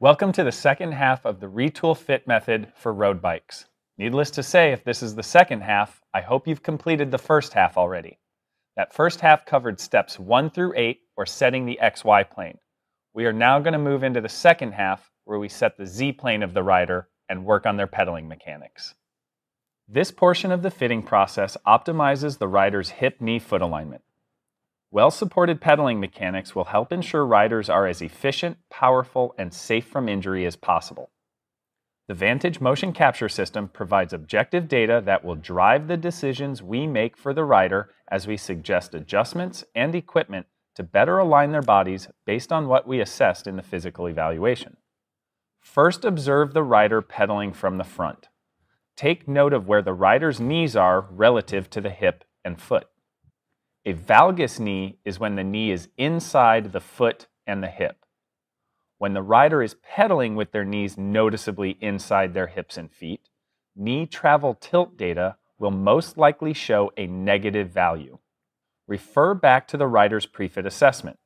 Welcome to the second half of the Retül Fit method for road bikes. Needless to say, if this is the second half, I hope you've completed the first half already. That first half covered steps 1 through 8, or setting the XY plane. We are now going to move into the second half, where we set the Z plane of the rider and work on their pedaling mechanics. This portion of the fitting process optimizes the rider's hip-knee foot alignment. Well-supported pedaling mechanics will help ensure riders are as efficient, powerful, and safe from injury as possible. The Vantage motion capture system provides objective data that will drive the decisions we make for the rider as we suggest adjustments and equipment to better align their bodies based on what we assessed in the physical evaluation. First, observe the rider pedaling from the front. Take note of where the rider's knees are relative to the hip and foot. A valgus knee is when the knee is inside the foot and the hip. When the rider is pedaling with their knees noticeably inside their hips and feet, knee travel tilt data will most likely show a negative value. Refer back to the rider's prefit assessment.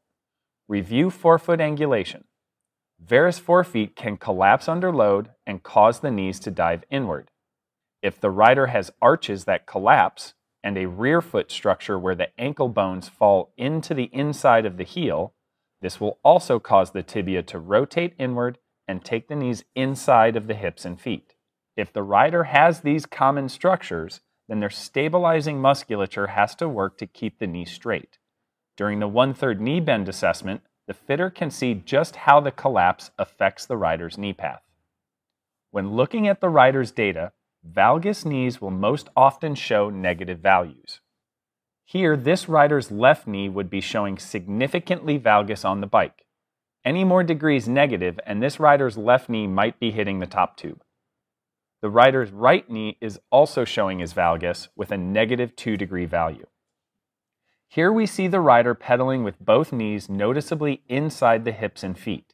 Review forefoot angulation. Varus forefeet can collapse under load and cause the knees to dive inward. If the rider has arches that collapse, and a rear foot structure where the ankle bones fall into the inside of the heel, this will also cause the tibia to rotate inward and take the knees inside of the hips and feet. If the rider has these common structures, then their stabilizing musculature has to work to keep the knee straight. During the one-third knee bend assessment, the fitter can see just how the collapse affects the rider's knee path. When looking at the rider's data, valgus knees will most often show negative values. Here, this rider's left knee would be showing significantly valgus on the bike. Any more degrees negative, and this rider's left knee might be hitting the top tube. The rider's right knee is also showing as valgus with a negative 2 degree value. Here we see the rider pedaling with both knees noticeably inside the hips and feet.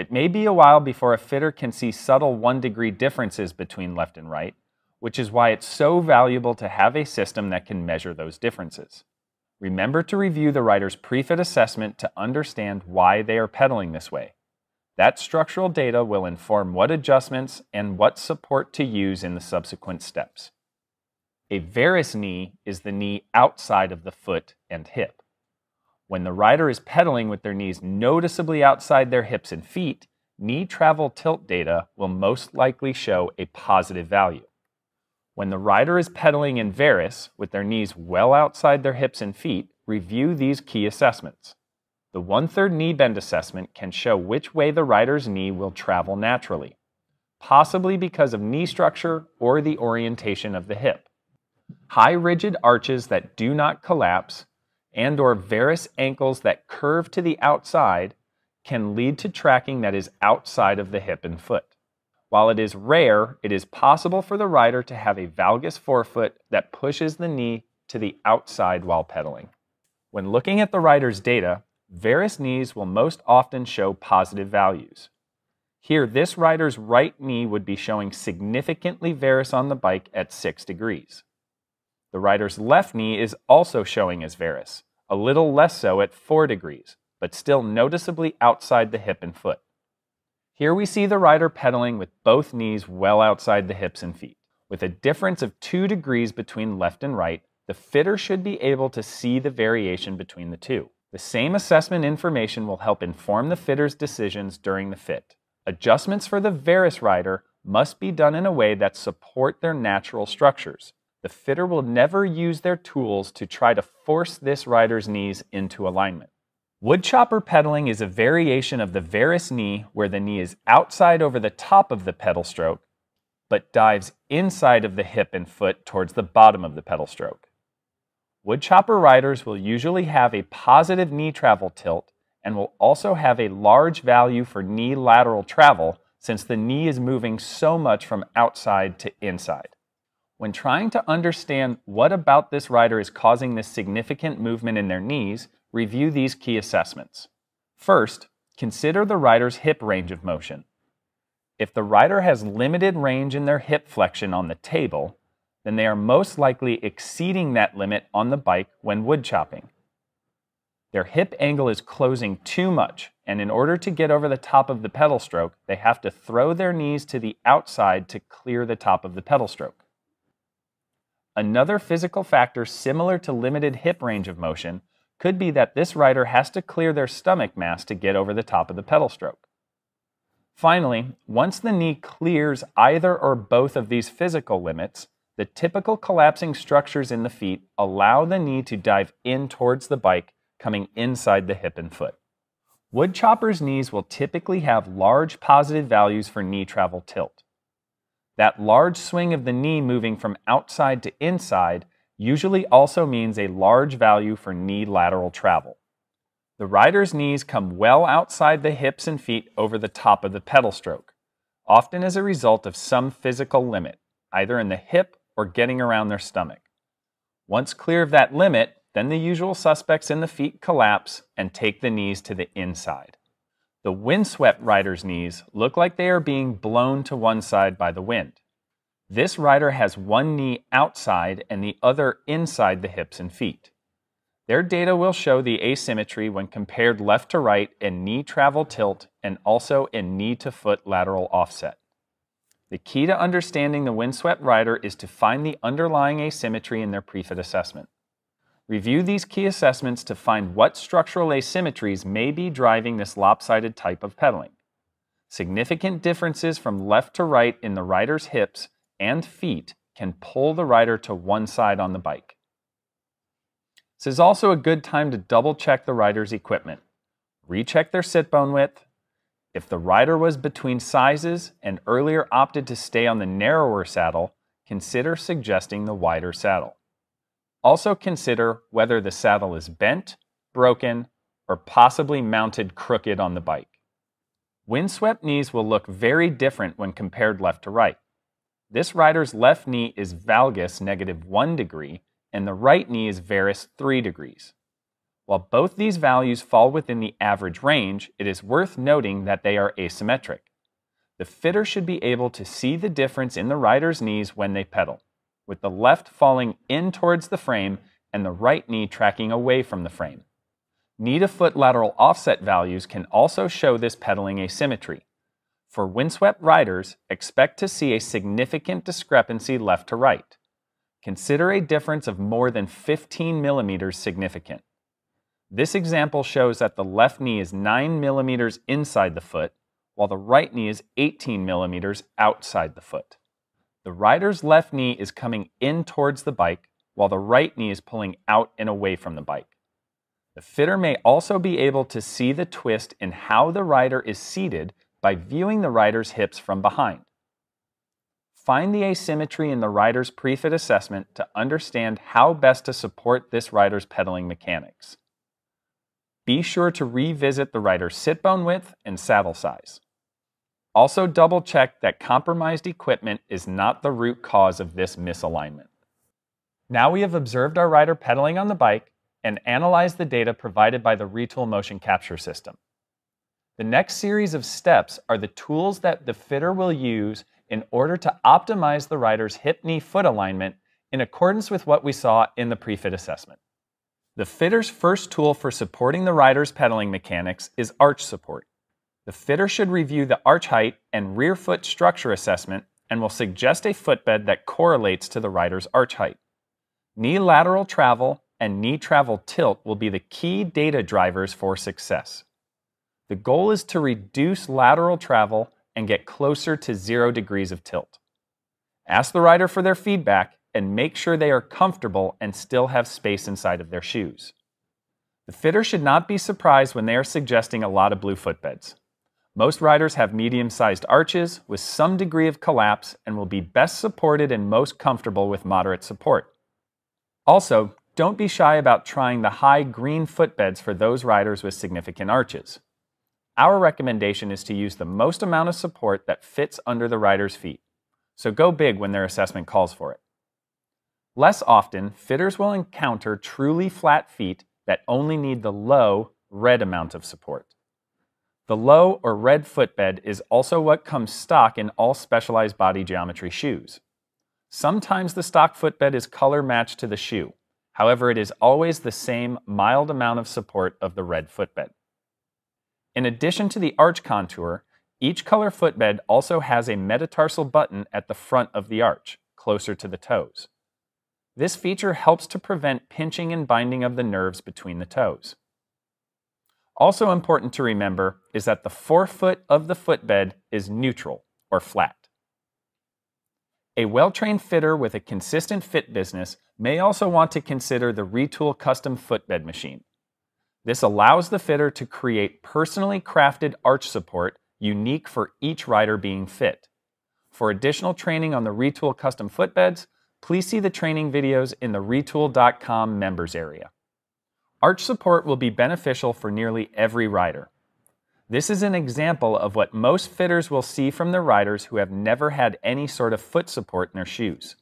It may be a while before a fitter can see subtle one degree differences between left and right, which is why it's so valuable to have a system that can measure those differences. Remember to review the rider's pre-fit assessment to understand why they are pedaling this way. That structural data will inform what adjustments and what support to use in the subsequent steps. A varus knee is the knee outside of the foot and hip. When the rider is pedaling with their knees noticeably outside their hips and feet, knee travel tilt data will most likely show a positive value. When the rider is pedaling in varus with their knees well outside their hips and feet, review these key assessments. The one-third knee bend assessment can show which way the rider's knee will travel naturally, possibly because of knee structure or the orientation of the hip. High rigid arches that do not collapse and or varus ankles that curve to the outside can lead to tracking that is outside of the hip and foot. While it is rare, it is possible for the rider to have a valgus forefoot that pushes the knee to the outside while pedaling. When looking at the rider's data, varus knees will most often show positive values. Here, this rider's right knee would be showing significantly varus on the bike at 6 degrees. The rider's left knee is also showing as varus, a little less so at 4 degrees, but still noticeably outside the hip and foot. Here we see the rider pedaling with both knees well outside the hips and feet. With a difference of 2 degrees between left and right, the fitter should be able to see the variation between the two. The same assessment information will help inform the fitter's decisions during the fit. Adjustments for the varus rider must be done in a way that support their natural structures. The fitter will never use their tools to try to force this rider's knees into alignment. Woodchopper pedaling is a variation of the varus knee where the knee is outside over the top of the pedal stroke, but dives inside of the hip and foot towards the bottom of the pedal stroke. Woodchopper riders will usually have a positive knee travel tilt and will also have a large value for knee lateral travel since the knee is moving so much from outside to inside. When trying to understand what about this rider is causing this significant movement in their knees, review these key assessments. First, consider the rider's hip range of motion. If the rider has limited range in their hip flexion on the table, then they are most likely exceeding that limit on the bike when wood chopping. Their hip angle is closing too much, and in order to get over the top of the pedal stroke, they have to throw their knees to the outside to clear the top of the pedal stroke. Another physical factor similar to limited hip range of motion could be that this rider has to clear their stomach mass to get over the top of the pedal stroke. Finally, once the knee clears either or both of these physical limits, the typical collapsing structures in the feet allow the knee to dive in towards the bike, coming inside the hip and foot. Woodchopper's knees will typically have large positive values for knee travel tilt. That large swing of the knee moving from outside to inside usually also means a large value for knee lateral travel. The rider's knees come well outside the hips and feet over the top of the pedal stroke, often as a result of some physical limit, either in the hip or getting around their stomach. Once clear of that limit, then the usual suspects in the feet collapse and take the knees to the inside. The windswept rider's knees look like they are being blown to one side by the wind. This rider has one knee outside and the other inside the hips and feet. Their data will show the asymmetry when compared left to right in knee travel tilt and also in knee to foot lateral offset. The key to understanding the windswept rider is to find the underlying asymmetry in their prefit assessment. Review these key assessments to find what structural asymmetries may be driving this lopsided type of pedaling. Significant differences from left to right in the rider's hips and feet can pull the rider to one side on the bike. This is also a good time to double check the rider's equipment. Recheck their sit bone width. If the rider was between sizes and earlier opted to stay on the narrower saddle, consider suggesting the wider saddle. Also consider whether the saddle is bent, broken, or possibly mounted crooked on the bike. Windswept knees will look very different when compared left to right. This rider's left knee is valgus negative 1 degree and the right knee is varus 3 degrees. While both these values fall within the average range, it is worth noting that they are asymmetric. The fitter should be able to see the difference in the rider's knees when they pedal, with the left falling in towards the frame and the right knee tracking away from the frame. Knee to foot lateral offset values can also show this pedaling asymmetry. For windswept riders, expect to see a significant discrepancy left to right. Consider a difference of more than 15 millimeters significant. This example shows that the left knee is 9 millimeters inside the foot, while the right knee is 18 millimeters outside the foot. The rider's left knee is coming in towards the bike, while the right knee is pulling out and away from the bike. The fitter may also be able to see the twist in how the rider is seated by viewing the rider's hips from behind. Find the asymmetry in the rider's prefit assessment to understand how best to support this rider's pedaling mechanics. Be sure to revisit the rider's sit bone width and saddle size. Also double check that compromised equipment is not the root cause of this misalignment. Now we have observed our rider pedaling on the bike and analyzed the data provided by the Retül motion capture system. The next series of steps are the tools that the fitter will use in order to optimize the rider's hip-knee foot alignment in accordance with what we saw in the pre-fit assessment. The fitter's first tool for supporting the rider's pedaling mechanics is arch support. The fitter should review the arch height and rear foot structure assessment and will suggest a footbed that correlates to the rider's arch height. Knee lateral travel and knee travel tilt will be the key data drivers for success. The goal is to reduce lateral travel and get closer to zero degrees of tilt. Ask the rider for their feedback and make sure they are comfortable and still have space inside of their shoes. The fitter should not be surprised when they are suggesting a lot of blue footbeds. Most riders have medium sized arches with some degree of collapse and will be best supported and most comfortable with moderate support. Also, don't be shy about trying the high green footbeds for those riders with significant arches. Our recommendation is to use the most amount of support that fits under the rider's feet, so go big when their assessment calls for it. Less often, fitters will encounter truly flat feet that only need the low, red amount of support. The low or red footbed is also what comes stock in all specialized body geometry shoes. Sometimes the stock footbed is color matched to the shoe, However, it is always the same mild amount of support of the red footbed. In addition to the arch contour, each color footbed also has a metatarsal button at the front of the arch, closer to the toes. This feature helps to prevent pinching and binding of the nerves between the toes. Also important to remember is that the forefoot of the footbed is neutral or flat. A well-trained fitter with a consistent fit business may also want to consider the Retül custom footbed machine. This allows the fitter to create personally crafted arch support unique for each rider being fit. For additional training on the Retül custom footbeds, please see the training videos in the retul.com members area. Arch support will be beneficial for nearly every rider. This is an example of what most fitters will see from their riders who have never had any sort of foot support in their shoes.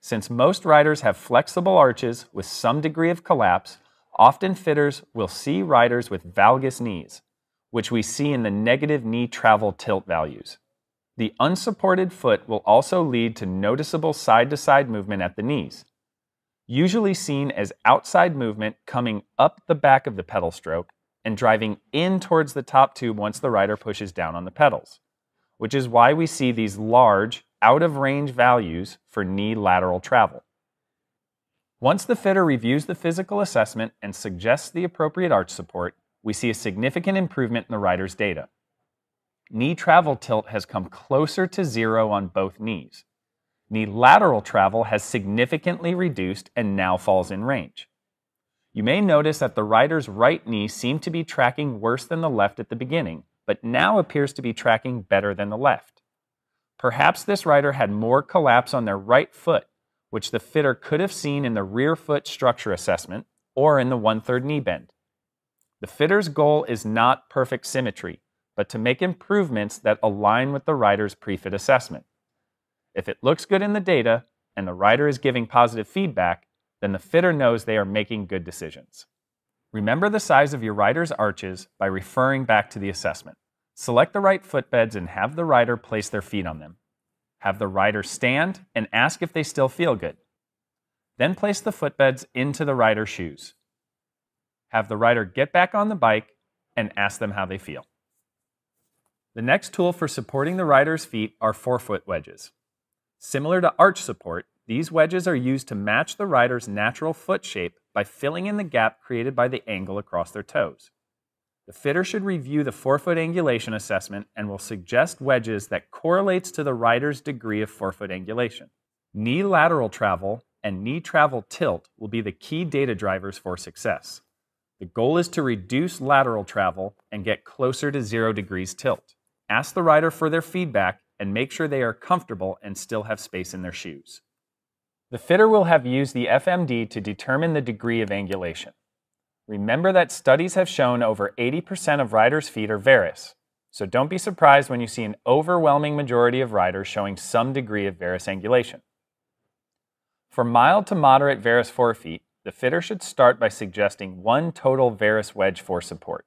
Since most riders have flexible arches with some degree of collapse, often fitters will see riders with valgus knees, which we see in the negative knee travel tilt values. The unsupported foot will also lead to noticeable side to side movement at the knees, usually seen as outside movement coming up the back of the pedal stroke and driving in towards the top tube once the rider pushes down on the pedals, which is why we see these large, out of range values for knee lateral travel. Once the fitter reviews the physical assessment and suggests the appropriate arch support, we see a significant improvement in the rider's data knee travel tilt has come closer to zero on both knees. Knee lateral travel has significantly reduced and now falls in range. You may notice that the rider's right knee seemed to be tracking worse than the left at the beginning, but now appears to be tracking better than the left. Perhaps this rider had more collapse on their right foot, which the fitter could have seen in the rear foot structure assessment or in the one-third knee bend. The fitter's goal is not perfect symmetry, but to make improvements that align with the rider's pre-fit assessment. If it looks good in the data and the rider is giving positive feedback, then the fitter knows they are making good decisions. Remember the size of your rider's arches by referring back to the assessment. Select the right footbeds and have the rider place their feet on them. Have the rider stand and ask if they still feel good. Then place the footbeds into the rider's shoes. Have the rider get back on the bike and ask them how they feel. The next tool for supporting the rider's feet are forefoot wedges. Similar to arch support, these wedges are used to match the rider's natural foot shape by filling in the gap created by the angle across their toes. The fitter should review the forefoot angulation assessment and will suggest wedges that correlates to the rider's degree of forefoot angulation. Knee lateral travel and knee travel tilt will be the key data drivers for success. The goal is to reduce lateral travel and get closer to zero degrees tilt. Ask the rider for their feedback and make sure they are comfortable and still have space in their shoes. The fitter will have used the FMD to determine the degree of angulation. Remember that studies have shown over 80% of riders' feet are varus, so don't be surprised when you see an overwhelming majority of riders showing some degree of varus angulation. For mild to moderate varus forefeet, the fitter should start by suggesting one total varus wedge for support.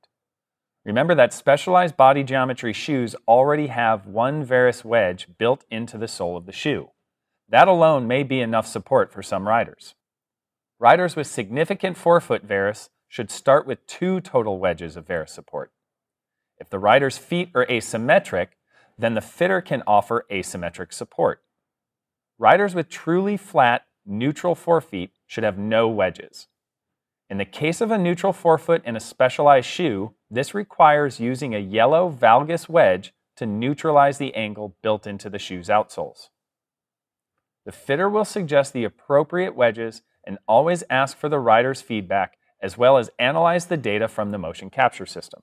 Remember that specialized body geometry shoes already have one varus wedge built into the sole of the shoe. That alone may be enough support for some riders. Riders with significant forefoot varus should start with two total wedges of varus support. If the rider's feet are asymmetric, then the fitter can offer asymmetric support. Riders with truly flat, neutral forefeet should have no wedges. In the case of a neutral forefoot in a specialized shoe, this requires using a yellow valgus wedge to neutralize the angle built into the shoe's outsoles. The fitter will suggest the appropriate wedges and always ask for the rider's feedback as well as analyze the data from the motion capture system.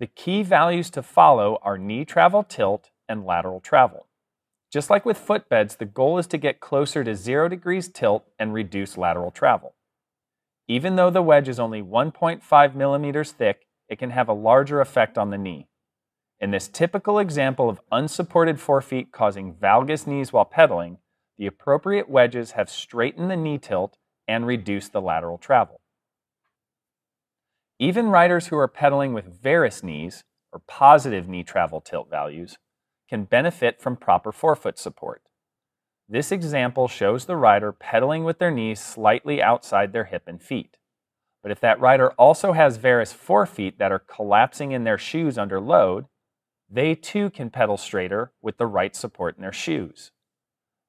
The key values to follow are knee travel tilt and lateral travel. Just like with footbeds, the goal is to get closer to 0 degrees tilt and reduce lateral travel. Even though the wedge is only 1.5 millimeters thick, it can have a larger effect on the knee. In this typical example of unsupported forefeet causing valgus knees while pedaling, the appropriate wedges have straightened the knee tilt and reduced the lateral travel. Even riders who are pedaling with varus knees, or positive knee travel tilt values, can benefit from proper forefoot support. This example shows the rider pedaling with their knees slightly outside their hip and feet. But if that rider also has varus forefeet that are collapsing in their shoes under load, they too can pedal straighter with the right support in their shoes.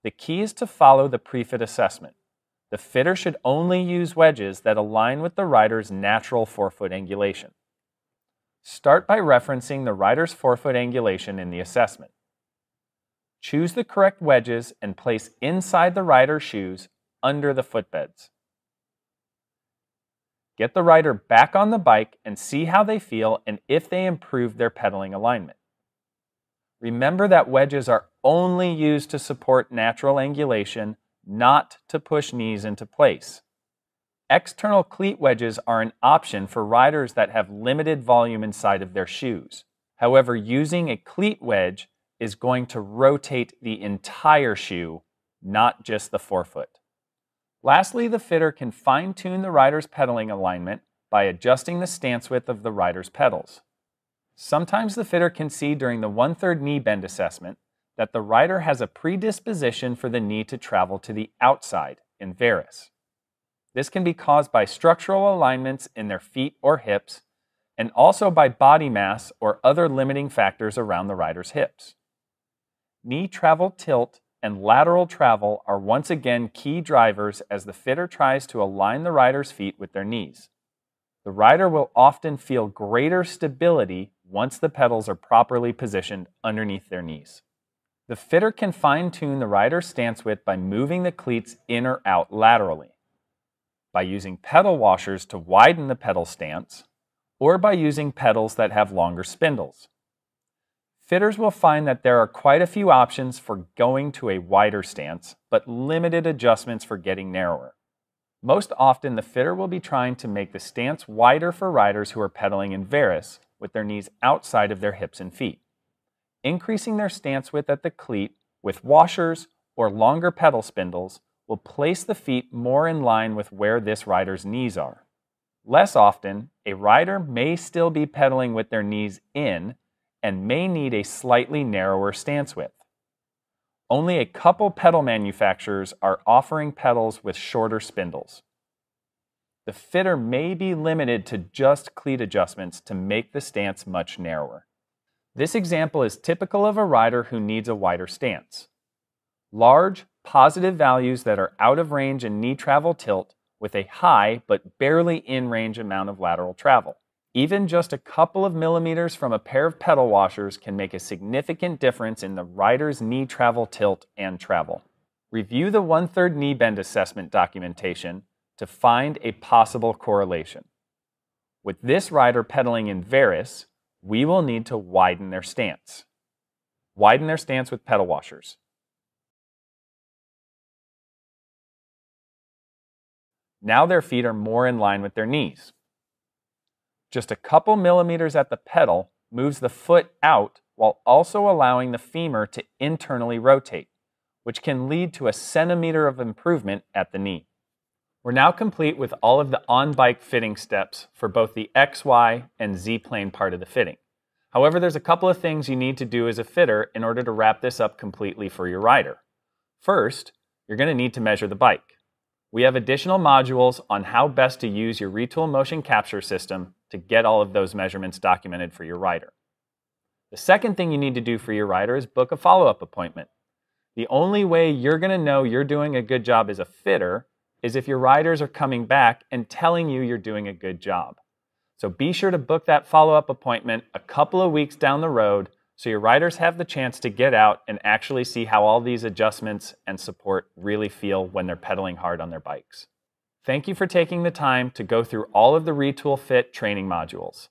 The key is to follow the pre-fit assessment. The fitter should only use wedges that align with the rider's natural forefoot angulation. Start by referencing the rider's forefoot angulation in the assessment. Choose the correct wedges and place inside the rider's shoes under the footbeds. Get the rider back on the bike and see how they feel and if they improve their pedaling alignment. Remember that wedges are only used to support natural angulation, not to push knees into place. External cleat wedges are an option for riders that have limited volume inside of their shoes. However, using a cleat wedge is going to rotate the entire shoe, not just the forefoot. Lastly, the fitter can fine tune the rider's pedaling alignment by adjusting the stance width of the rider's pedals. Sometimes the fitter can see during the one-third knee bend assessment that the rider has a predisposition for the knee to travel to the outside in varus. This can be caused by structural alignments in their feet or hips, and also by body mass or other limiting factors around the rider's hips. Knee travel tilt and lateral travel are once again key drivers as the fitter tries to align the rider's feet with their knees. The rider will often feel greater stability once the pedals are properly positioned underneath their knees. The fitter can fine tune the rider's stance width by moving the cleats in or out laterally by using pedal washers to widen the pedal stance, or by using pedals that have longer spindles. Fitters will find that there are quite a few options for going to a wider stance, but limited adjustments for getting narrower. Most often, the fitter will be trying to make the stance wider for riders who are pedaling in varus with their knees outside of their hips and feet. Increasing their stance width at the cleat with washers or longer pedal spindles will place the feet more in line with where this rider's knees are. Less often, a rider may still be pedaling with their knees in and may need a slightly narrower stance width. Only a couple pedal manufacturers are offering pedals with shorter spindles. The fitter may be limited to just cleat adjustments to make the stance much narrower. This example is typical of a rider who needs a wider stance. Large, positive values that are out of range in knee travel tilt with a high but barely in range amount of lateral travel. Even just a couple of millimeters from a pair of pedal washers can make a significant difference in the rider's knee travel tilt and travel. Review the one-third knee bend assessment documentation to find a possible correlation. With this rider pedaling in varus, we will need to widen their stance. Widen their stance with pedal washers. Now their feet are more in line with their knees. Just a couple millimeters at the pedal moves the foot out while also allowing the femur to internally rotate, which can lead to a centimeter of improvement at the knee. We're now complete with all of the on-bike fitting steps for both the X, Y, and Z plane part of the fitting. However, there's a couple of things you need to do as a fitter in order to wrap this up completely for your rider. First, you're going to need to measure the bike. We have additional modules on how best to use your Retül motion capture system to get all of those measurements documented for your rider. The second thing you need to do for your rider is book a follow-up appointment. The only way you're going to know you're doing a good job as a fitter is if your riders are coming back and telling you you're doing a good job. So be sure to book that follow-up appointment a couple of weeks down the road so your riders have the chance to get out and actually see how all these adjustments and support really feel when they're pedaling hard on their bikes. Thank you for taking the time to go through all of the Retül Fit training modules.